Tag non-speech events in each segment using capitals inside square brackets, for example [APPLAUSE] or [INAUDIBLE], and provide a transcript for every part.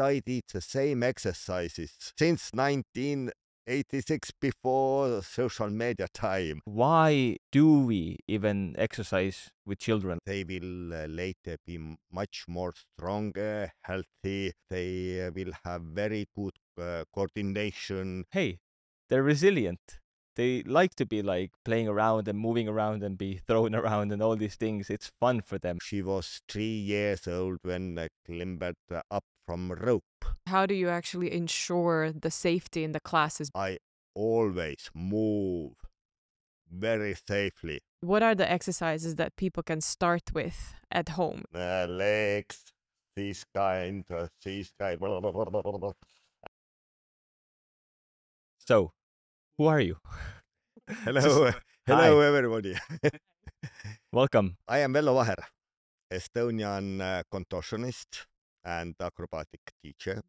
I did the same exercises since 1986 before social media time. Why do we even exercise with children? They will uh, later be much more stronger, healthy. They uh, will have very good uh, coordination. Hey, they're resilient. They like to be like playing around and moving around and be [LAUGHS] thrown around and all these things. It's fun for them. She was three years old when I clambered uh, up from rope. How do you actually ensure the safety in the classes? I always move very safely. What are the exercises that people can start with at home? Uh, legs, this kind, this kind. blah, blah, blah, blah, blah, blah. So, who are you? [LAUGHS] Hello, uh, hello everybody. [LAUGHS] Welcome. I am Vello Vaher, Estonian uh, contortionist and acrobatic teacher.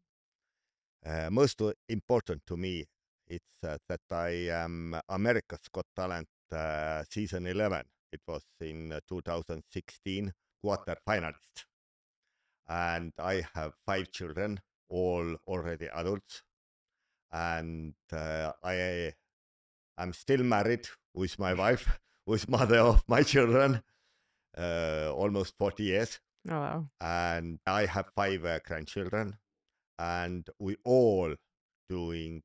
Uh, most important to me, it's uh, that I am America's Got Talent uh, season 11. It was in uh, 2016 quarter finalist. And I have five children, all already adults. And uh, I am still married with my wife, [LAUGHS] with mother of my children, uh, almost 40 years Oh, wow. and I have five uh, grandchildren, and we all doing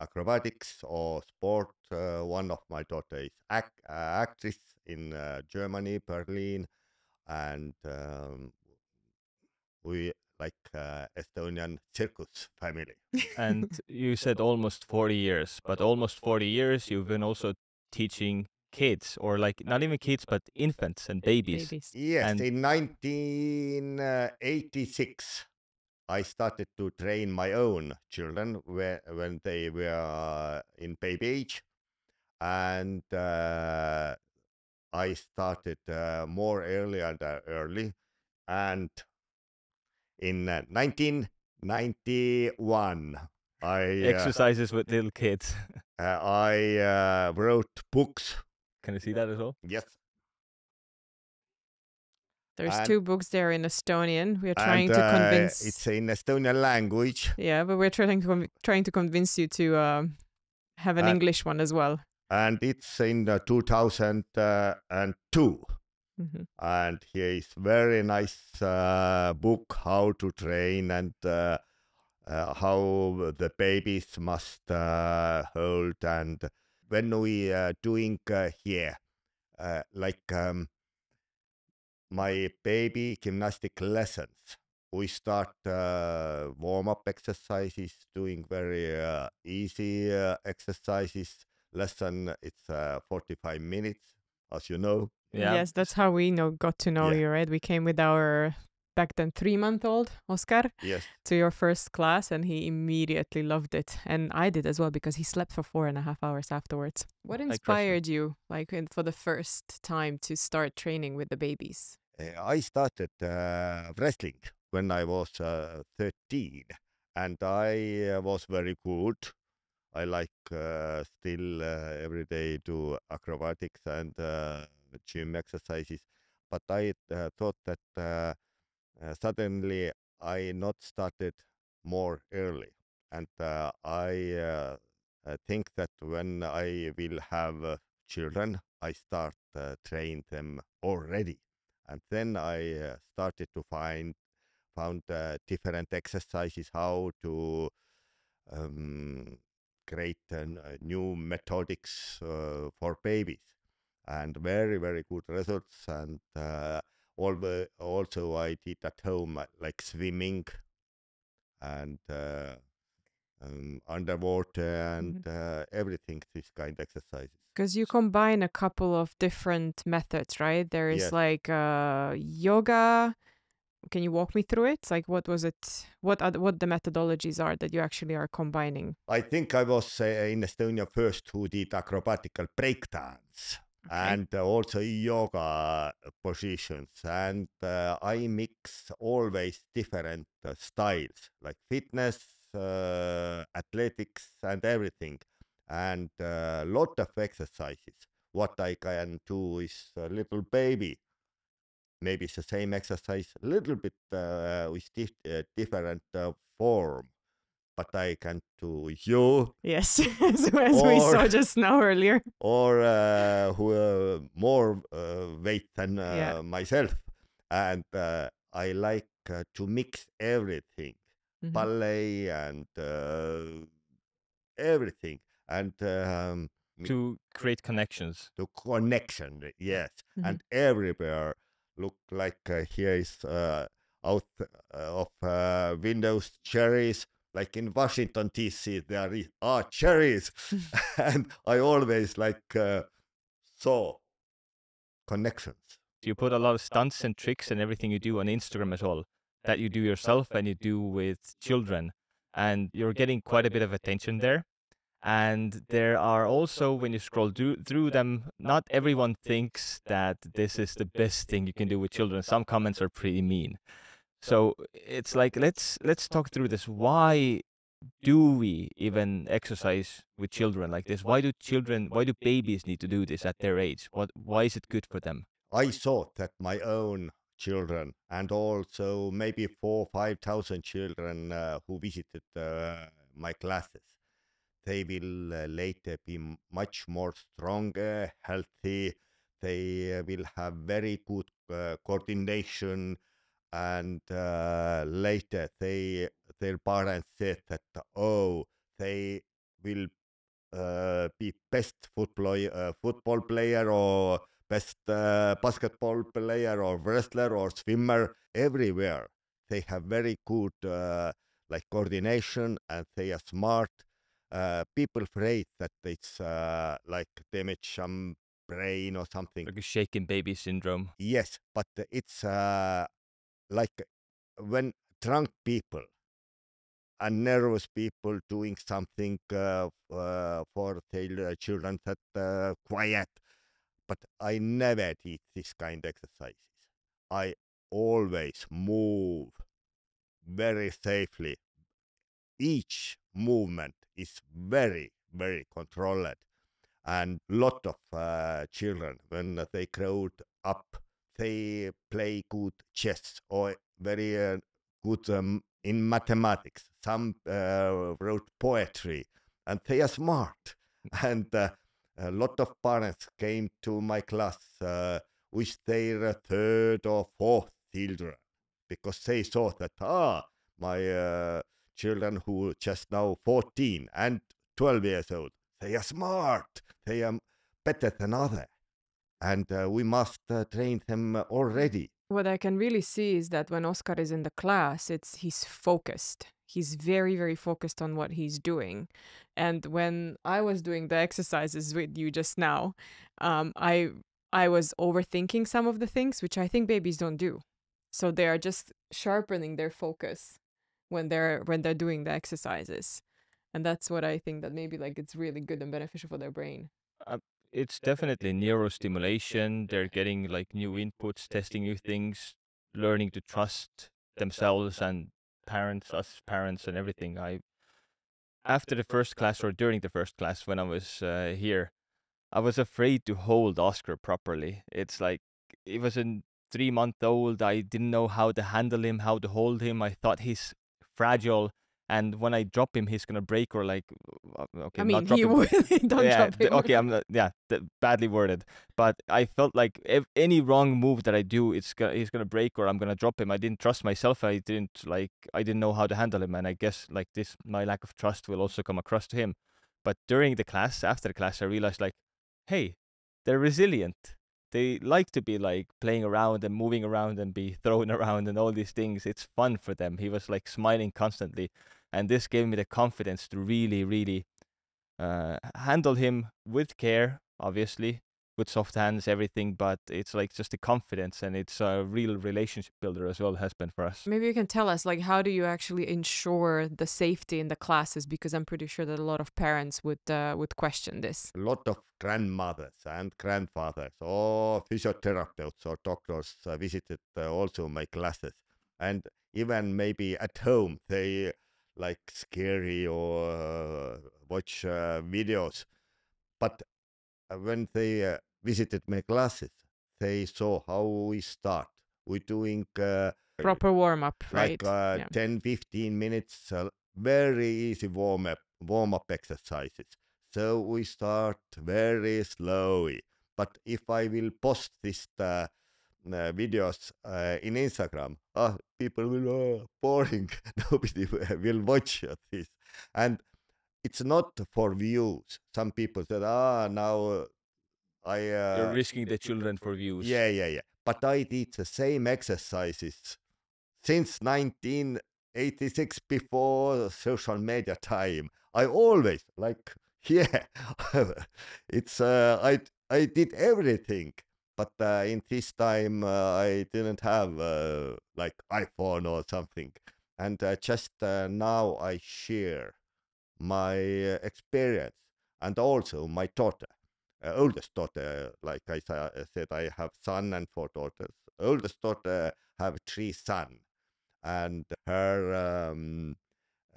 acrobatics or sport. Uh, one of my daughter is act, uh, actress in uh, Germany, Berlin, and um, we like uh, Estonian circus [LAUGHS] family. And you said almost 40 years, but almost 40 years you've been also teaching kids or like not even kids but infants and babies. Babies. Yes, And- in 1986, I started to train my own children when, when they were uh, in baby age. And uh, I started uh, more early and uh, early. And in uh, 1991, I, uh, Exercises with little kids. [LAUGHS] uh, I uh, wrote books. Can I see that as well? Yes. There's And- two books there in Estonian. We are trying and, to uh, convince. it's in Estonian language. Yeah, but we're trying to trying to convince you to uh, have an And- English one as well. and it's in uh, 2002 hmm and here is very nice uh, book how to train and uh, uh, how the babies must uh, hold and when we are doing uh, here uh, like um, my baby gymnastic lessons we start uh, warm up exercises doing very uh, easy uh, exercises lesson it's uh, 45 minutes as you know Yeah. Yes, that's how we know got to know Yeah. you, right? We came with our back then three month old Oscar yes to your first class, and he immediately loved it, and I did as well because he slept for four and a half hours afterwards. What I crush it. inspired you, like in, for the first time, to start training with the babies? Uh, I started uh, wrestling when I was uh, 13 and I uh, was very good. I like uh, still uh, every day do acrobatics and uh, gym exercises, but I uh, thought that uh, suddenly I not started more early, and uh, I uh, uh, think that when I will have uh, children, I start uh, train them already. And then I started to find found different exercises how to um, create new methodics for babies. And very very good results. And also I did at home uh, like swimming and uh, um, underwater and uh, everything this kind of exercises Because you combine a couple of different methods, right? There is Yes. like uh, yoga. Can you walk me through it? Like, what was it? What are the, what the methodologies are that you actually are combining? I think I was uh, in Estonia first who did acrobatical breakdance and uh, also yoga positions. And uh, I mix always different uh, styles like fitness, uh, athletics, and everything. And a lot of exercises. What I can do is a little baby. Maybe it's the same exercise, a little bit uh, with dif- uh, different uh, form, but I can do you Yes, [LAUGHS] as, as we saw just now earlier. or uh, who uh, more uh, weight than uh, Yeah. myself, and uh, I like uh, to mix everything, Mhm. ballet and uh, everything, and um, me- to create connections. the connection, yes, Mhm. and everywhere look like uh, here is uh, out uh, of uh, windows cherries. Like in Washington D.C., there are cherries, [LAUGHS] [LAUGHS] and I always like uh, saw connections. You put a lot of stunts and tricks and everything you do on Instagram at all that you do yourself and you do with children. And you're getting quite a bit of attention there. And there are also, when you scroll through, through them, not everyone thinks that this is the best thing you can do with children. Some comments are pretty mean. So it's like let's let's talk through this. Why do we even exercise with children like this? Why do children, why do babies need to do this at their age? What, why is it good for them? I thought that my own children and also maybe four five thousand children uh, who visited uh, my classes they will uh, later be much more stronger healthy they uh, will have very good uh, coordination and uh, later they their parents said that oh they will uh, be best football uh, football player or best uh, basketball player or wrestler or swimmer everywhere. They have very good uh, like coordination and they are smart. Uh, people afraid that it's uh, like damage some brain or something. Like a shaken baby syndrome. yes but it's uh, like when drunk people and nervous people doing something uh, uh, for their uh, children that uh, quiet. But i never did this kind of exercises. I always move very safely. Each movement is very very controlled and lot of uh, children when they grow up they play good chess or very uh, good um, in mathematics. Some uh, wrote poetry and they are smart. [LAUGHS] And uh, a lot of parents came to my class uh, with their third or fourth children because they saw that ah my uh, children who just now 14 and 12 years old they are smart. They are better than other and uh, we must uh, train them already What I can really see is that when Oscar is in the class, it's he's focused. He's very, very focused on what he's doing. And when I was doing the exercises with you just now, um, I I was overthinking some of the things, which I think babies don't do. So they are just sharpening their focus when they're when they're doing the exercises. And that's what I think that maybe like it's really good and beneficial for their brain. It's definitely neurostimulation. They're getting like new inputs, testing new things, learning to trust themselves and parents, us parents, and everything. I, after the first class or during the first class when I was uh, here, I was afraid to hold Oscar properly. It's like he was a three month old. I didn't know how to handle him, how to hold him. I thought he's fragile. And when I drop him, he's gonna break or like, uh, okay, I not mean, drop he him, would [LAUGHS] don't yeah, drop him. okay, I'm not, yeah, badly worded, but I felt like if any wrong move that I do, it's gonna he's gonna break or I'm gonna drop him. I didn't trust myself. I didn't like I didn't know how to handle him, and I guess like this, my lack of trust will also come across to him. But during the class, after the class, I realized like, hey, they're resilient. They like to be like playing around and moving around and be [LAUGHS] thrown around and all these things. It's fun for them. He was like smiling constantly, and this gave me the confidence to really, really uh, handle him with care, obviously, with soft hands, everything. But it's like just the confidence, and it's a real relationship builder as well. Has been for us. Maybe you can tell us, like, how do you actually ensure the safety in the classes? Because I'm pretty sure that a lot of parents would uh, would question this. a lot of grandmothers and grandfathers or physiotherapists or doctors uh, visited uh, also my classes and even maybe at home they like scary or uh, watch uh, videos but uh, when they uh, visited my classes they saw how we start We're doing uh, Proper warm up, right? like uh, yeah. 10 15 minutes very easy warm up warm up exercises so we start very slowly but if i will post this uh, videos uh, in instagram uh, people will oh, boring [LAUGHS] nobody will watch this and it's not for views some people said ah now uh, i uh, You're risking the children for views. yeah, yeah, yeah. But I did the same exercises since 1986 before social media time. I always like, [LAUGHS] yeah, [LAUGHS] it's uh, I I did everything, but uh, in this time uh, I didn't have uh, like iPhone or something, and uh, just uh, now I share my uh, experience and also my daughter uh, oldest daughter, like I sa- said, I have son and four daughters. Oldest daughter have three son, and her um,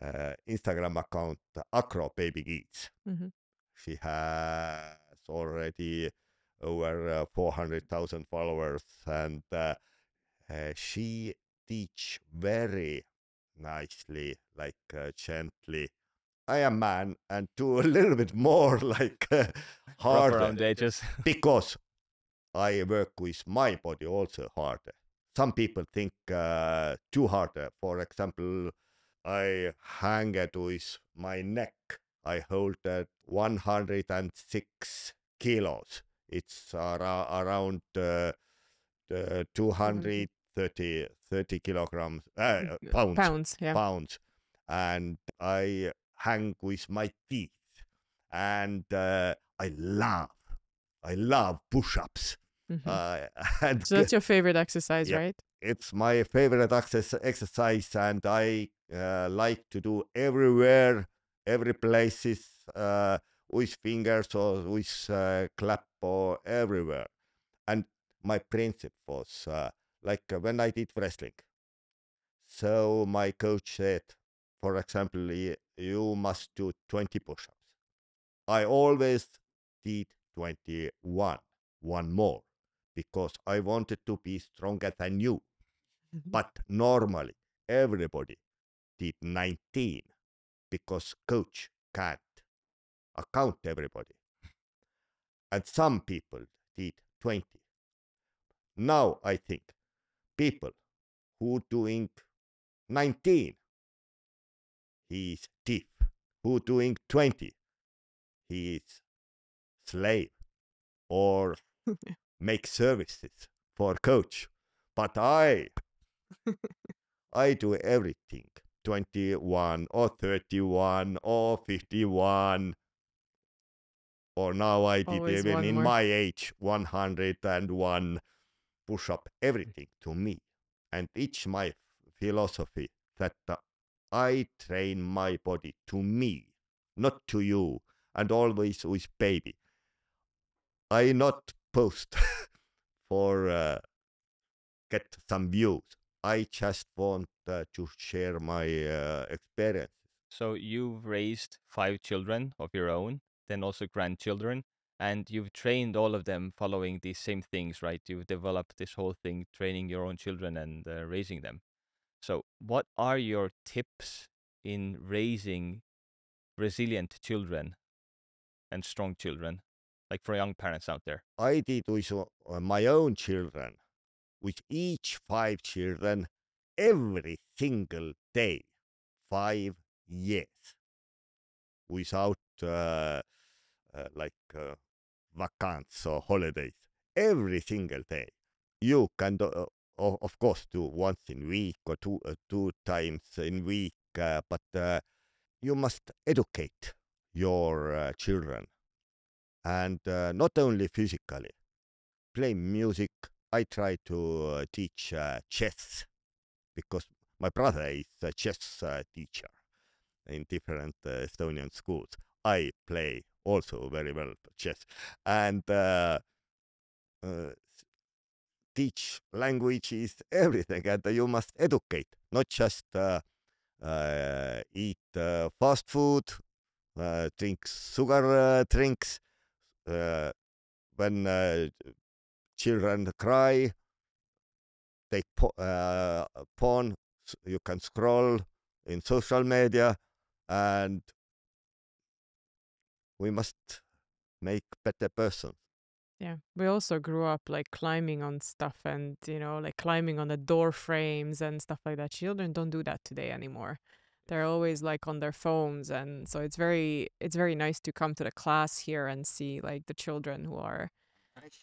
uh, Instagram account Acro Baby Geeks. Mhm. She has already over uh, four hundred thousand followers, and uh, uh, she teach very nicely, like uh, gently. I am man and do a little bit more [LAUGHS] like uh, [LAUGHS] harder around the edges. because I work with my body also harder. Some people think uh, too harder. For example, I hang it with my neck. I hold at 106 kilos. It's ara- around uh, uh, 230 30 kilograms, uh, pounds Pounds, yeah. pounds and I hang with my teeth and uh, I love I love push-ups Mhm. uh, [LAUGHS] and so that's your [LAUGHS] favorite exercise, yeah. right? it's my favorite access, exercise and I uh, like to do everywhere every places uh, with fingers or with uh, clap or everywhere. And my principle was uh, like uh, when I did wrestling. So my coach said for example you must do 20 push-ups. I always did 21 one more because I wanted to be stronger than you. [LAUGHS] But normally everybody did 19 because coach can't account everybody. And some people did 20 now i think people who doing 19 he is thief. Who doing 20 he is slave or [LAUGHS] make services for coach. But i [LAUGHS] I do everything. 21 or 31 or 51 or now I did Always even in more. my age 101 push up everything to me. And it's my philosophy that uh, I train my body to me not to you and always with baby. I not post [LAUGHS] for uh, get some views. I just want uh, to share my uh, experience. So you've raised five children of your own, then also grandchildren, and you've trained all of them following these same things, right? You've developed this whole thing, training your own children and uh, raising them. So, what are your tips in raising resilient children and strong children, like for young parents out there? I did with uh, my own children, with each five children, every single day, five years, without uh, uh, like uh, vacances or holidays, every single day. You can, uh, of course, do once in week or two uh, two times in week, uh, but you must educate your children, and not only physically. Play music. I try to teach chess because my brother is a chess teacher in different Estonian schools. I play also very well chess and uh, uh, teach languages, everything, and you must educate, not just uh, eat fast food, drink sugar drinks. When children cry, take po- uh, porn. You can scroll in social media, and we must make better persons. Yeah, we also grew up like climbing on stuff and, you know, like climbing on the door frames and stuff like that. Children don't do that today anymore. They're always like on their phones and so it's very it's very nice to come to the class here and see like the children who are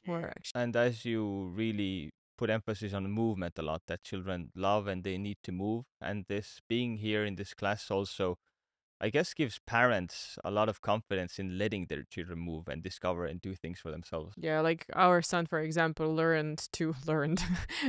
who are actually And as you really put emphasis on movement a lot, that children love and they need to move, and this being here in this class also, I guess, gives parents a lot of confidence in letting their children move and discover and do things for themselves. Yeah, like our son, for example, learned to [LAUGHS] learned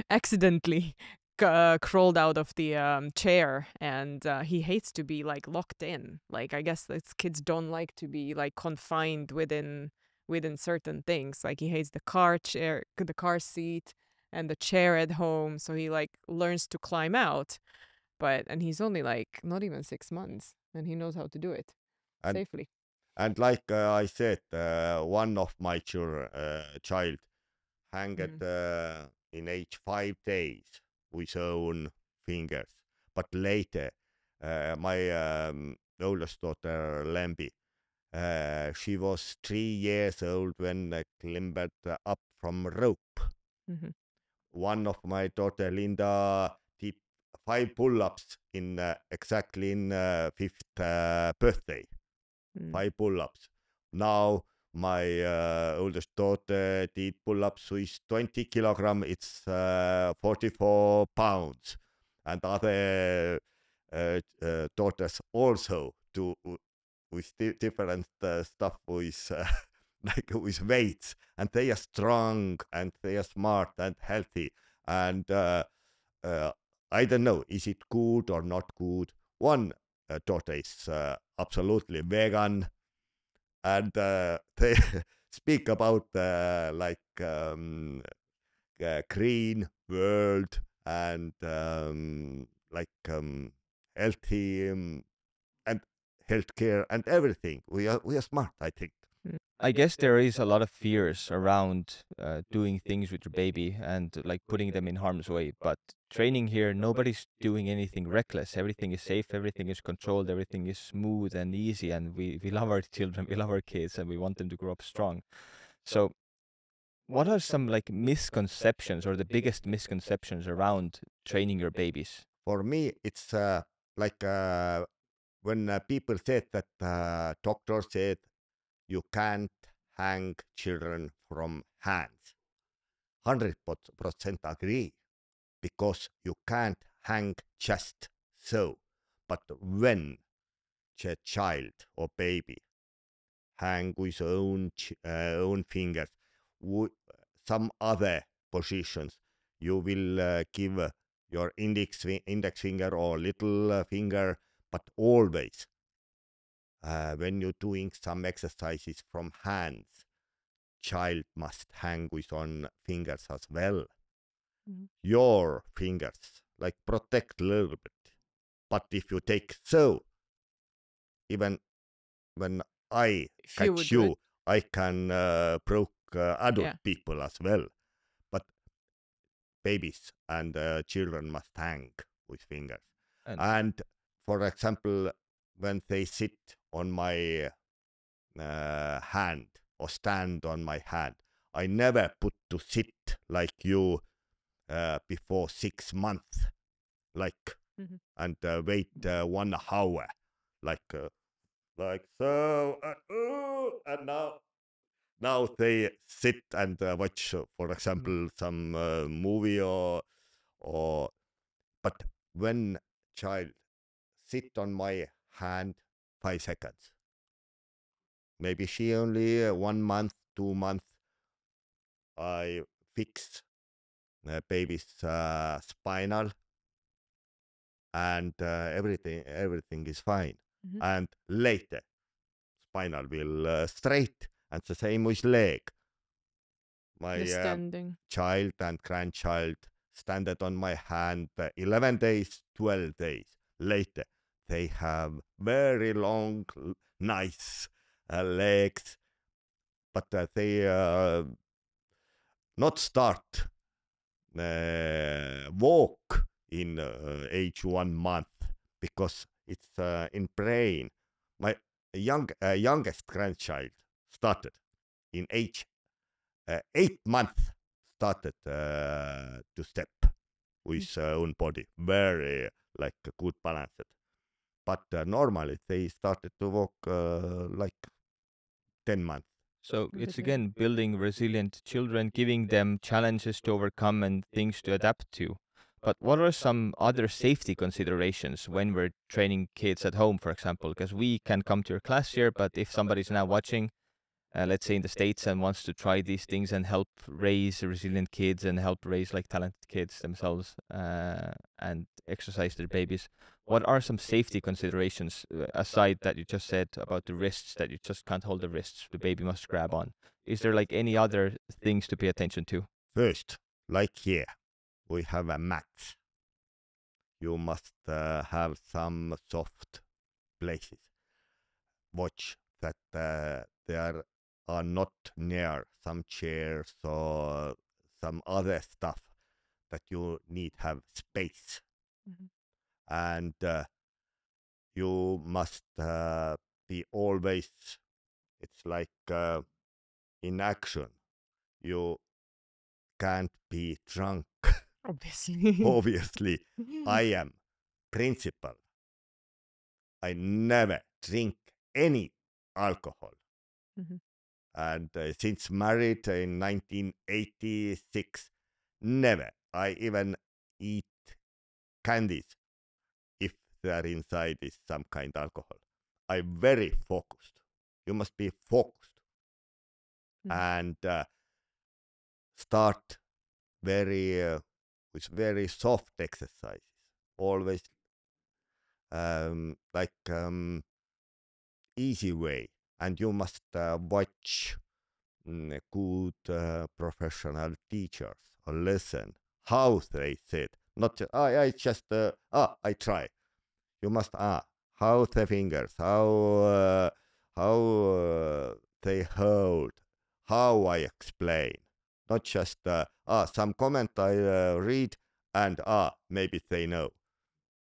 accidentally uh, crawled out of the um, chair, and uh, he hates to be like locked in. Like I guess these kids don't like to be like confined within within certain things. Like he hates the car chair, the car seat, and the chair at home. So he like learns to climb out, but and he's only like not even six months, and he knows how to do it And safely. And like uh, I said, uh, one of my children, uh, child, hanged uh, in age five days with own fingers. But later, uh, my um, oldest daughter, Lemby, uh, she was three years old when I clambered uh, up from rope. hmm One of my daughter, Linda, five pull-ups in uh, exactly in uh, fifth uh, birthday Mm. five pull-ups. Now my uh, oldest daughter did pull-ups with 20 kilogram. It's uh, 44 pounds, and other uh, uh, daughters also do with di- different uh, stuff with uh, [LAUGHS] like with weights, and they are strong and they are smart and healthy. And uh, uh, I don't know, is it good or not good? One uh, daughter is uh, absolutely vegan. And uh, [LAUGHS] they speak about uh, like um, uh, green world and um, like um, healthy um, and healthcare and everything. We are we are smart i think I guess there is a lot of [LAUGHS] fears around uh, doing things with your baby and like putting them in harm's way. But training here, nobody's doing anything reckless. Everything is safe, everything is controlled, everything is smooth and easy. And we, we love our [LAUGHS] children, we love our kids, and we want them to grow up strong. So, what are some like misconceptions or the biggest misconceptions around training your babies? for me it's uh, like uh, when uh, people said that uh, doctor said you can't hang children from hands. 100% agree because you can't hang just so. But when a child or baby hang with own uh, own fingers some other positions you will uh, give uh, your index index finger or little uh, finger but always uh, when you're doing some exercises from hands child must hang with on fingers as well. Mhm. your fingers like protect a little bit. But if you take so even when i If catch do you i can uh, broke uh, adult Yeah. people as well. But babies and uh, children must hang with fingers. And- and for example when they sit on my uh, hand or stand on my hand i never put to sit like you uh, before six months like Mhm. and uh, wait uh, one hour like uh, like so uh, ooh, and now now they sit and uh, watch uh, for example some uh, movie or or but when child sit on my hand five seconds maybe she only uh, one month two months i fix uh, baby's uh, spinal and uh, everything everything is fine Mhm. and later spinal will uh, straight and the same with leg my the uh, standing. child and grandchild standed on my hand uh, 11 days 12 days later they have very long nice uh, legs but uh, they uh, not start uh, walk in uh, age one month because it's uh, in brain. My young youngest grandchild started in age eight month started to step with his own body, very like good balanced. But uh, normally they started to walk uh, like ten months. So it's [LAUGHS] again building resilient children, giving them challenges to overcome and things to adapt to. But what are some other safety considerations when we're training kids at home, for example? Because we can come to your class here, but if somebody's now watching, uh, let's say in the States, and wants to try these things and help raise resilient kids and help raise like talented kids themselves uh, and exercise their babies, what are some safety considerations uh, aside that you just said about the wrists that you just can't hold the wrists, the baby must grab on? Is there like any other things to pay attention to? First, like here, we have a mat. You must uh, have some soft places. Watch that uh, there are not near some chairs or some other stuff that you need have space. Mhm. And uh, you must uh, be always, it's like uh, in action. You can't be drunk. [LAUGHS] Obviously. Obviously, I [LAUGHS] am principal. I never drink any alcohol. Mhm. And uh, since married in 1986, never. I even eat candies there inside is some kind alcohol. I'm very focused. You must be focused Mhm. and uh, start very uh, with very soft exercises. Always um, like um, easy way, and you must uh, watch mm, good uh, professional teachers or listen how they said. Not ju- I, I just uh, ah I try. You must ah how the fingers how uh, how uh, they hold how I explain. Not just uh, ah some comment I uh, read and ah maybe they know.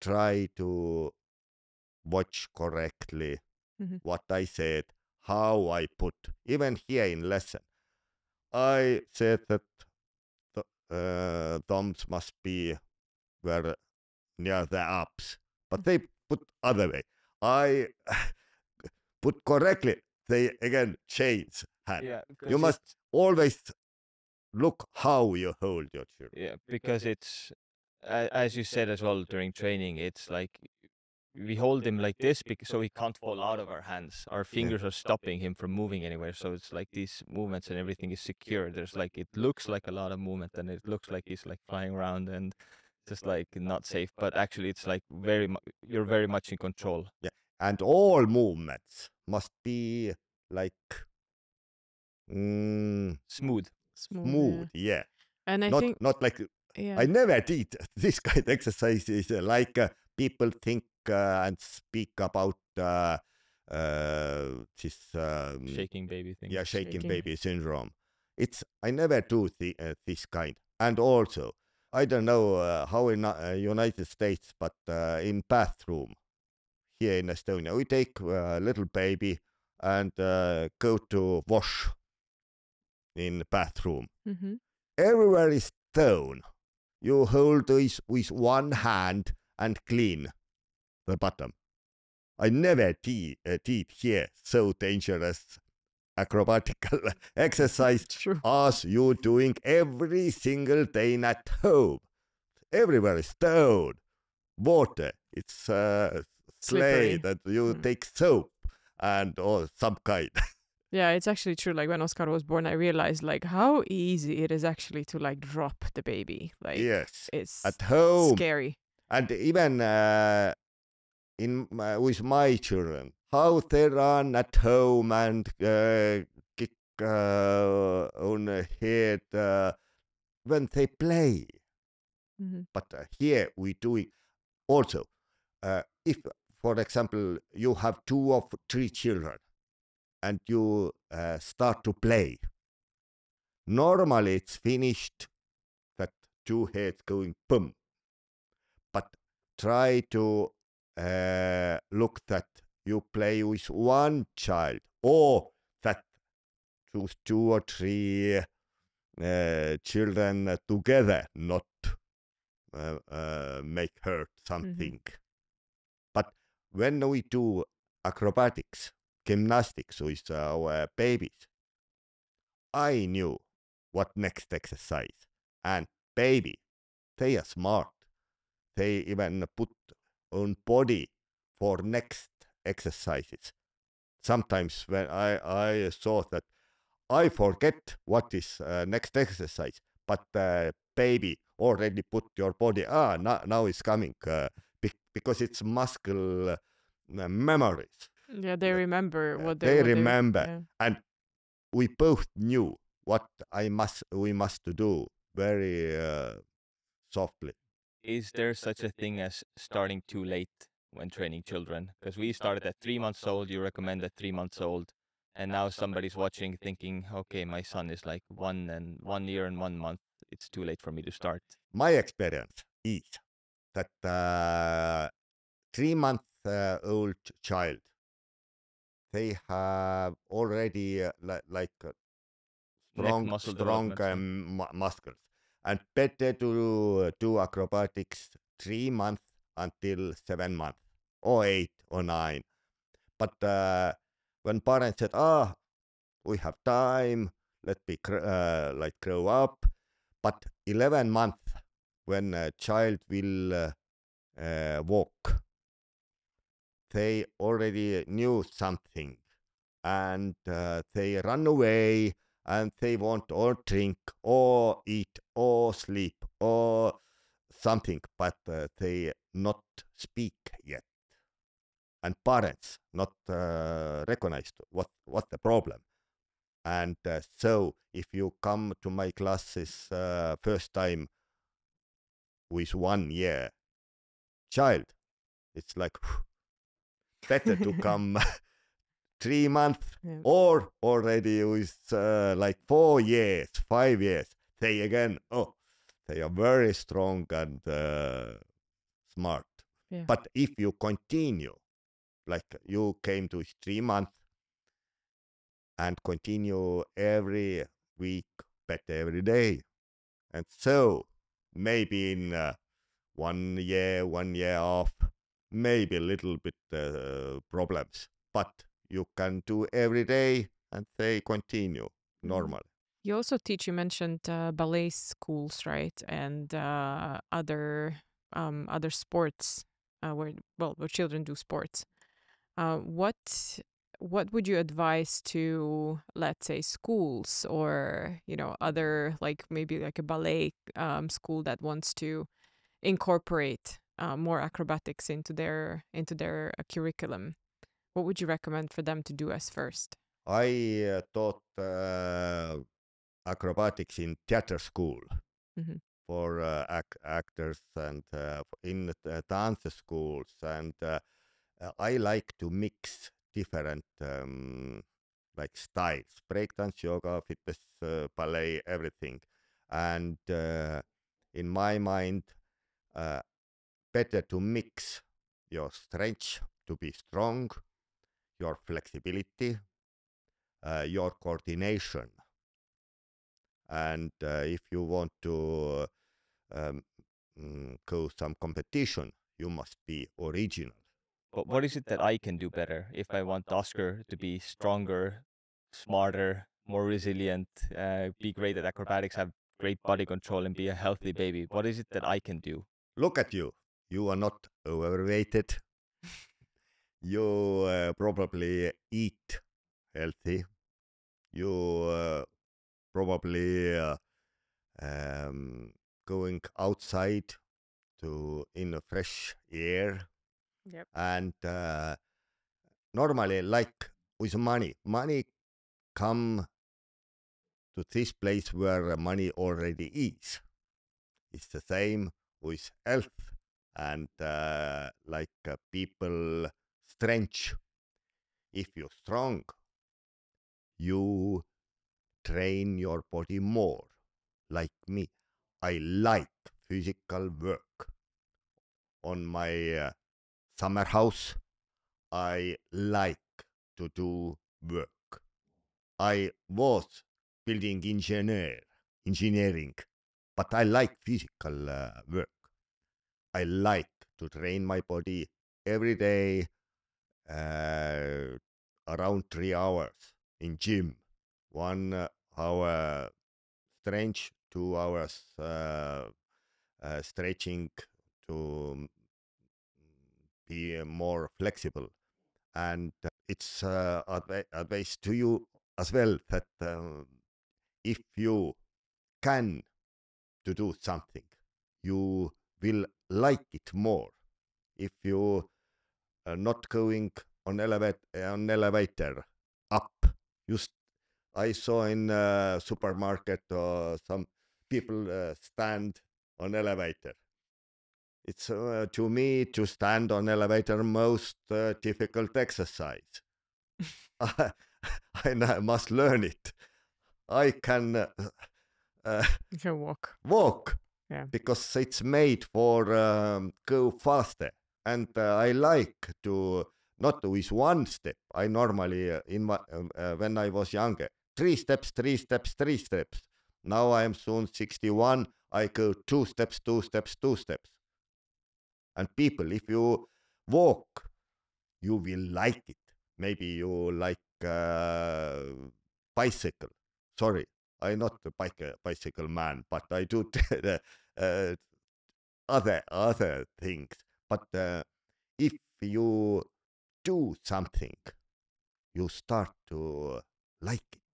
Try to watch correctly Mhm. what I said, how I put, even here in lesson. I said that the uh, thumbs must be where near the ups, but they put other way. I [SIGHS] put correctly. They again change hand. because You must always look how you hold your children. Yeah, because it's as you said as well during training, it's like we hold him like this because so he can't fall out of our hands. Our fingers are stopping him from moving anywhere. So it's like these movements and everything is secure. There's like it looks like a lot of movement and it looks like he's like flying around and just like not safe. But actually, it's like very mu- you're very much in control. Yeah, and all movements must be like mm, Smooth. Smooth. yeah. smooth. Yeah, And I not think not like yeah. I never did [LAUGHS] this kind of exercises. uh, Like uh, people think uh, and speak about uh, uh, this um, Shaking baby thing. yeah shaking, Shaking. baby syndrome. It's I never do the, uh, this kind. And also, I don't know uh, how in uh, United States, but uh, in bathroom here in Estonia, we take uh, little baby and uh, go to wash in bathroom. hmm Everywhere is stone. You hold this with one hand and clean the bottom. I never did, uh, did here so dangerous acrobatical [LAUGHS] exercise True. as you doing every single day in at home. Everywhere is stone, water. It's uh, clay Slippery. that you Mm. take soap and or some kind. [LAUGHS] Yeah, it's actually true. Like when Oscar was born, I realized like how easy it is actually to like drop the baby. Like yes, it's at home. scary. and even uh, in my, with my children, how they run at home and uh, kick uh, on the head uh, when they play. hmm But uh, here we do it also. Uh, if, for example, you have two or three children and you uh, start to play, normally it's finished that two heads going boom. But try to uh, look that you play with one child or that choose two or three uh, children together, not uh, uh, make hurt something. But when we do acrobatics, gymnastics with our babies, I knew what next exercise. And baby, they are smart. They even put on body for next exercises. Sometimes when I, I thought that I forget what is uh, next exercise, but uh, baby already put your body, ah, now, now it's coming, uh, be- because it's muscle uh, memories. Yeah, they remember uh, what they what remember. yeah. And we both knew what I must, we must do very uh, softly. Is there such a thing as starting too late when training children? Because we started at three months old, you recommend at three months old, and now somebody's watching thinking, okay, my son is like one and one year and one month. It's too late for me to start. my experience is that uh, three month uh, old child they have already uh, li- like uh, strong muscle strong um, muscles and better to do acrobatics three months until seven months or eight or nine. But uh, when parents said ah we have time let me uh, like grow up but 11 months when a child will uh, uh, walk they already knew something and uh, they run away and they want or drink or eat or sleep or something but uh, they not speak yet and parents not uh, recognized what what the problem and uh, so if you come to my classes uh, first time with one year child it's like better to [LAUGHS] come [LAUGHS] three months Yeah. or already with uh, like four years five years they again oh they are very strong and uh, smart Yeah. but if you continue like you came to three months and continue every week better every day and so maybe in uh, one year one year off maybe a little bit uh, problems but you can do every day and they continue Mhm. You also teach. You mentioned uh, ballet schools, right, and uh, other um, other sports uh, where well, where children do sports. Uh, what what would you advise to let's say schools or you know other like maybe like a ballet um, school that wants to incorporate uh, more acrobatics into their into their uh, curriculum? What would you recommend for them to do as first? i uh, uh, acrobatics in theater school Mhm. for uh, ac- actors and uh, in the dance schools and uh, uh, i like to mix different um, like styles breakdance yoga fitness uh, ballet everything and uh, in my mind uh, better to mix your strength to be strong your flexibility uh, your coordination and uh, if you want to um, mm, go some competition you must be original But what is it that I can do better if I want Oscar to be stronger, smarter, more resilient, uh, be great at acrobatics, have great body control, and be a healthy baby? What is it that I can do? look at you you are not overweighted you uh, probably eat healthy you uh, probably uh, um, going outside to in a fresh air Yep. and uh, normally like with money money come to this place where money already is it's the same with health and uh, like uh, people strength if you're strong you train your body more like me I like physical work. On my uh, summer house, I like to do work. I was building engineer, engineering, but I like physical uh, work. I like to train my body every day, uh, around three hours in gym, one hour strength, two hours uh, uh, stretching to mm, be more flexible. And it's uh, advi- advice to you as well that um, if you can to do something, you will like it more. If you are not going on elevator on elevator up, you I saw in uh, supermarket uh, some people uh, stand on elevator. It's uh, to me to stand on elevator most uh, difficult exercise. [LAUGHS] I must learn it. I can uh, uh, You can walk. walk Yeah. because it's made for um, go faster and i like to not with one step i normally uh, in my uh, when i was younger three steps three steps three steps. Now i am soon 61 i go two steps two steps two steps. And people if you walk you will like it. Maybe you like uh, bicycle. Sorry I'm not a bike, bicycle man, but I do [LAUGHS] uh, other other things. But uh, if you do something, you start to like it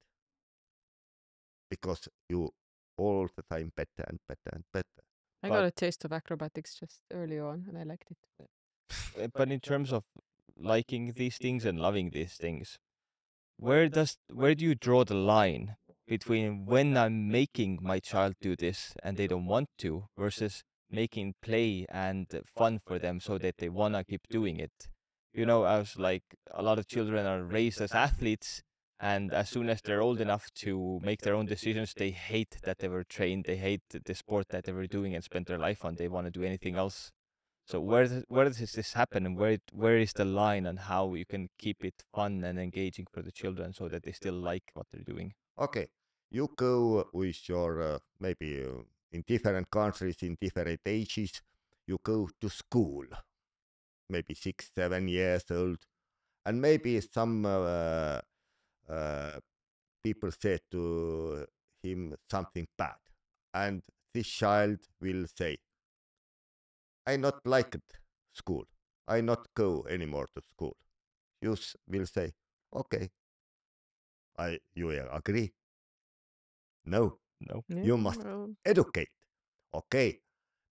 because you all the time better and better and better. I But- got a taste of acrobatics just early on and I liked it. Uh, [LAUGHS] but in terms of liking these things and loving these things where does where do you draw the line between when i'm making my child do this and they don't want to versus making play and fun for them so that they want to keep doing it you know i was like a lot of children are raised as athletes and as soon as they're old enough to make their own decisions they hate that they were trained they hate the sport that they were doing and spent their life on they want to do anything else so where does, where does this happen, and where where is the line on how you can keep it fun and engaging for the children so that they still like what they're doing? Okay, you go with your uh, maybe uh, in different countries in different ages. You go to school, maybe six, seven years old, and maybe some uh, uh, people said to him something bad, and this child will say, "I not like school. I not go anymore to school." You will say, "Okay." I you will agree? No, No. You must- well, educate. Okay,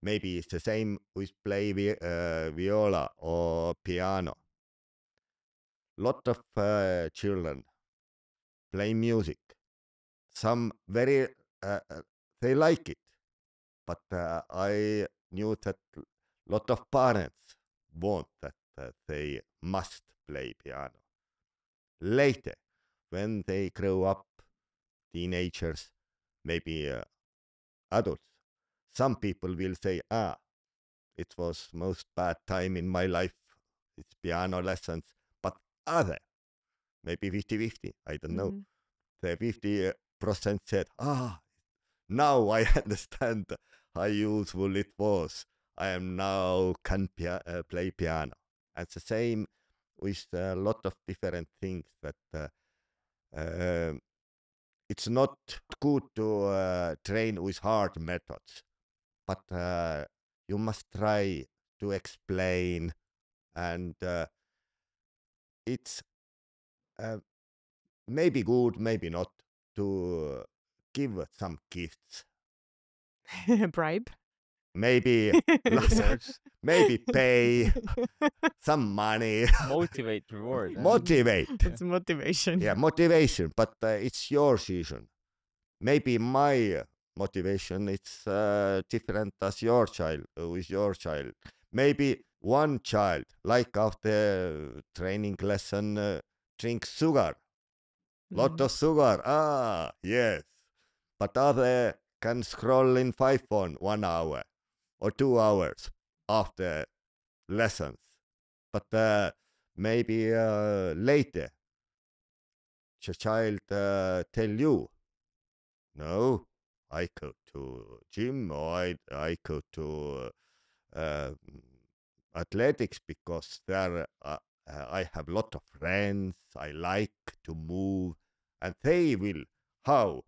maybe it's the same with play vi- uh, viola or piano. Lot of uh, children play music. Some very uh, uh, they like it, but uh, I knew that lot of parents want that uh, they must play piano. Later, when they grow up, teenagers, maybe uh, adults, some people will say, ah, it was most bad time in my life, it's piano lessons, but other, maybe 50-50, I don't know. mhm. The 50 percent said, ah, now [LAUGHS] I understand how useful it was. I am now can pia- uh, play piano. And the same with a lot of different things that uh, um it's not good to uh, train with hard methods, but uh, you must try to explain, and uh, it's uh, maybe good, maybe not, to give some gifts, [LAUGHS] Bribe. maybe [LAUGHS] Rewards, maybe pay [LAUGHS] some money, motivate, reward. and- motivate. It's motivation. yeah motivation but uh, it's your season maybe my uh, motivation it's uh, different as your child uh, with your child maybe one child like after training lesson uh, drink sugar. Lot Mhm. of sugar. Ah yes. But other can scroll in five phone one hour or two hours after lessons, but uh, maybe uh, later. The child uh, tell you, no, I go to gym or I I go to uh, athletics because there uh, uh, I have lot of friends. I like to move, and they will how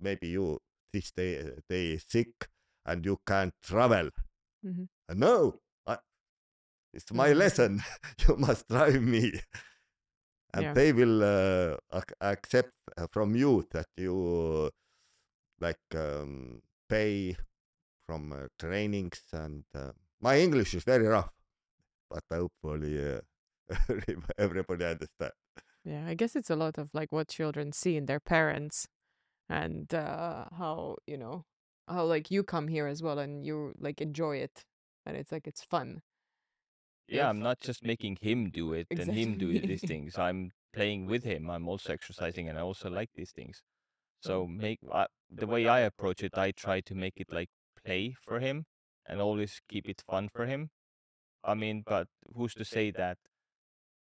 maybe you this day they sick and you can't travel. Mhm. Uh, no, I, it's my Mhm. lesson. [LAUGHS] you must drive me, and Yeah. they will uh, ac- accept uh, from you that you like um, pay from uh, trainings and uh, my english is very rough but hopefully uh, [LAUGHS] everybody understand Yeah, I guess it's a lot of like what children see in their parents and uh how, you know, how like you come here as well and you like enjoy it and it's like it's fun. Yeah, If- I'm not just making him do it and him do these things. I'm playing with him. I'm also exercising and I also like these things. So make uh, the way I approach it, I try to make it like play for him and always keep it fun for him. I mean, but who's to say that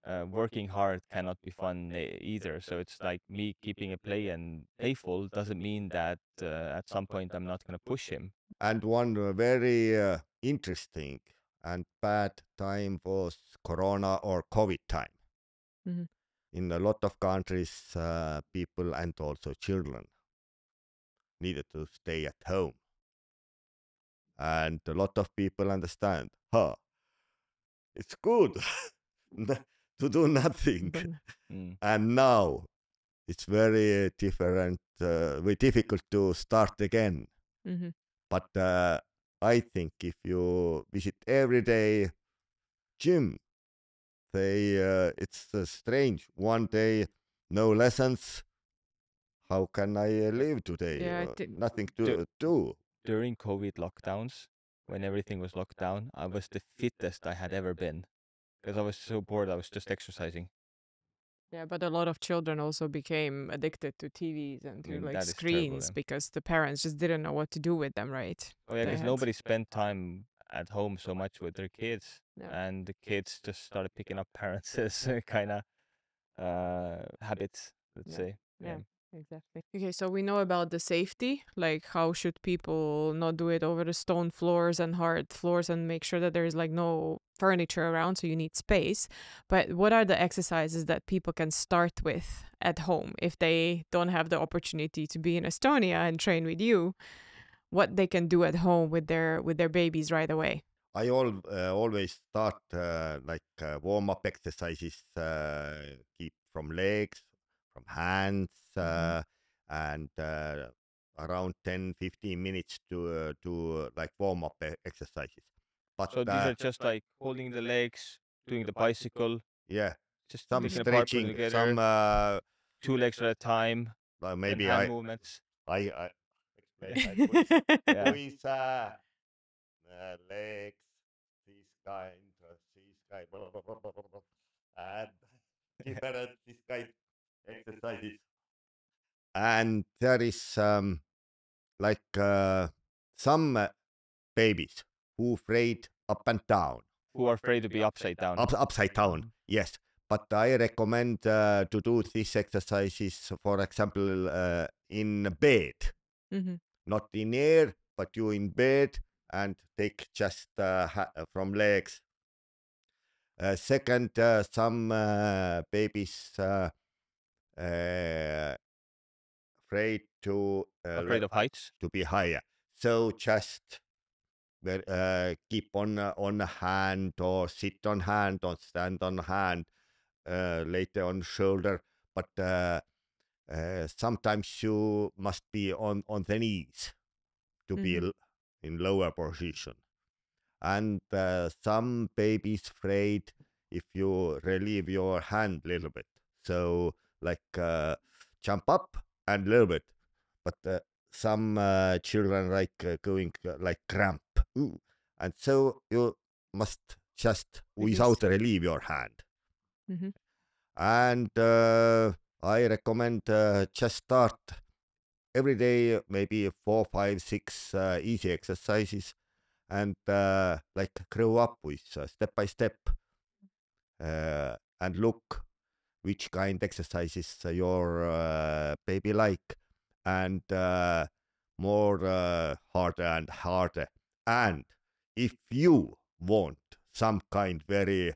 uh, working hard cannot be fun e- either? So it's like me keeping it play and playful doesn't mean that uh, at some point I'm not gonna push him. and one uh, very uh, interesting and bad time was corona or covid time Mhm. in a lot of countries uh, people and also children needed to stay at home and a lot of people understand huh it's good [LAUGHS] to do [LAUGHS] nothing. Mm. and now it's very different uh, very difficult to start again. Mhm. but uh, i think if you visit every day gym they uh, it's uh, strange. One day no lessons. How can i uh, live today? Yeah, I Uh, think- nothing to Do- do. During COVID lockdowns, when everything was locked down, I was the fittest I had ever been because I was so bored. I was just exercising. Yeah, but a lot of children also became addicted to TVs and to mean, like is terrible, screens because the parents just didn't know what to do with them, right? Oh yeah, because nobody spent time at home so much with their kids, Yeah. and the kids just started picking up parents' [LAUGHS] kind of uh, habits. Let's Yeah, say. yeah. Exactly. Okay, so we know about the safety, like how should people not do it over the stone floors and hard floors and make sure that there is like no furniture around so you need space. But what are the exercises that people can start with at home if they don't have the opportunity to be in Estonia and train with you? What they can do at home with their with their babies right away. I all, uh, always start uh, like uh, warm up exercises, uh, keep from legs, from hands, uh, and uh, around 10 15 minutes to uh, to uh, like warm up e- exercises. But So these uh, are just like holding the legs, doing the bicycle, yeah, just some picking apart, putting stretching, together, some uh, two legs at a time, uh, then maybe I movements. I, I explain like this. Yeah. With uh, uh, legs, this uh, this kind, blah, blah, blah, and different this kind exercises. And there is um, like uh, some uh, babies who afraid up and down, Who are afraid to be upside down? up, upside down. Yes, but I recommend uh, to do these exercises, for example, uh, in bed hmm not in air, but you in bed and take just uh, uh, from legs. Uh, second, uh, some uh, babies uh, afraid to uh, afraid of heights. to be higher, so just uh, keep on uh, on hand or sit on hand or stand on hand, uh, later on shoulder, but. Uh, uh, sometimes you must be on on the knees to be Mhm. l- in lower position and uh, some babies afraid if you relieve your hand a little bit so like uh, jump up and a little bit. But uh, some uh, children like uh, going uh, like cramp. Ooh. and so you must just without relieve your hand. Hmm and uh, I recommend uh, just start every day maybe four, five, six uh, easy exercises, and uh, like grow up with step by step, uh, and look which kind exercises your uh, baby like, and uh, more uh, harder and harder. And if you want some kind very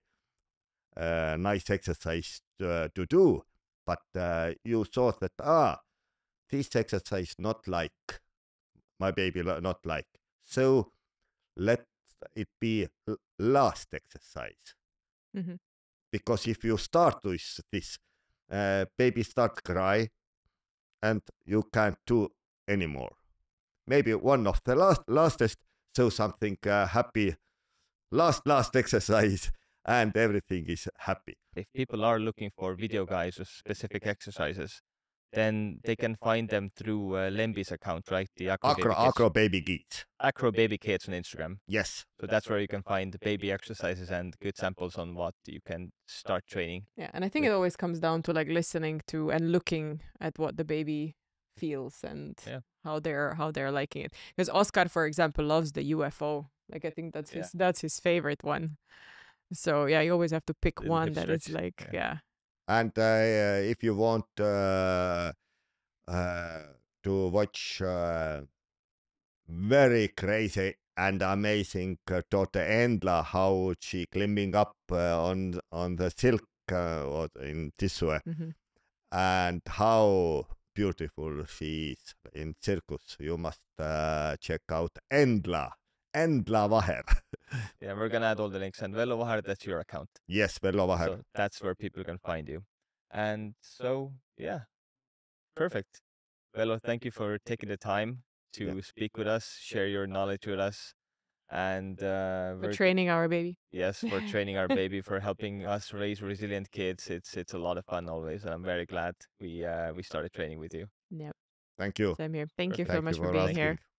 uh, nice exercise uh, to do, but uh, you thought that ah, this exercise not like my baby not like, so let it be last exercise. Mhm. Because if you start with this, uh, baby start cry, and you can't do anymore. Maybe one of the last lastest so something uh, happy, last last exercise, and everything is happy. If people are looking for video guides with specific exercises, then they can find them through uh, Lembi's account, right? The Acro, Acro, Baby acro baby kids. Acro Baby Kids on Instagram. Yes, So that's where you can find baby exercises and good samples on what you can start training. Yeah, and I think it always comes down to like listening to and looking at what the baby feels and Yeah. how they're how they're liking it. Because Oscar, for example, loves the UFO. Like I think that's Yeah. his that's his favorite one. So yeah, you always have to pick one that is stretch, like yeah. yeah. And uh, if you want uh, uh, to watch uh, very crazy and amazing daughter Endla, how she climbing up on on the silk or in this way, hmm and how beautiful she is in circus. You must uh, check out Endla, Endla Vaher. [LAUGHS] Yeah, we're gonna add all the links and Vello Vaher, that's your account. yes, Vello Vaher. So that's where people can find you. And so yeah. Perfect. Vello, thank you for taking the time to Yeah. speak with us, share your knowledge with us. And uh, For we're training our baby. yes for [LAUGHS] training our baby for helping [LAUGHS] us raise resilient kids it's it's a lot of fun always and i'm very glad we uh we started training with you Yep. Thank you. Same here. Thank you so Thank much you for being here. asking.